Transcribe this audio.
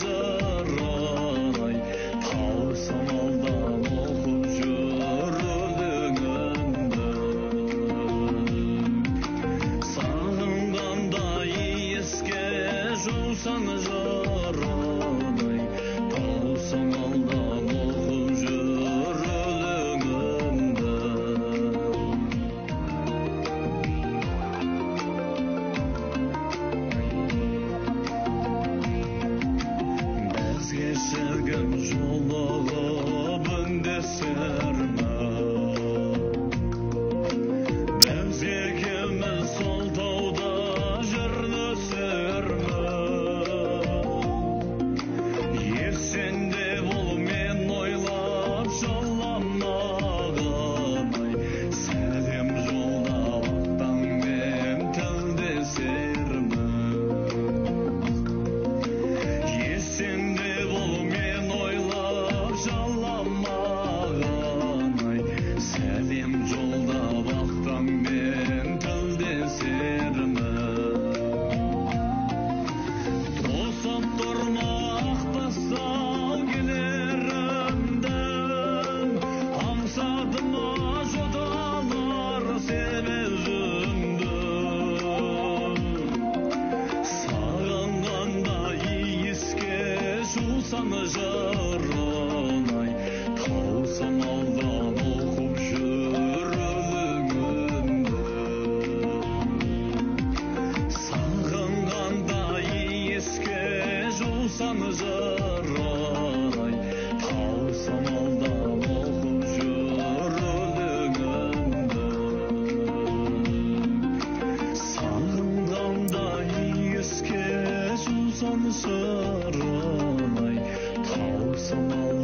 жарай таусам алдан оқып жүр өлеңімді сағынғанда еске жусаң жарадай таусам алдан оқып жусан жаранай таусам алдан оқып жүр өлеңімді сағынғанда иіске жусан жаранай таусам алдан оқып жүр өлеңімді сағынғанда иіске жусан жаранай So.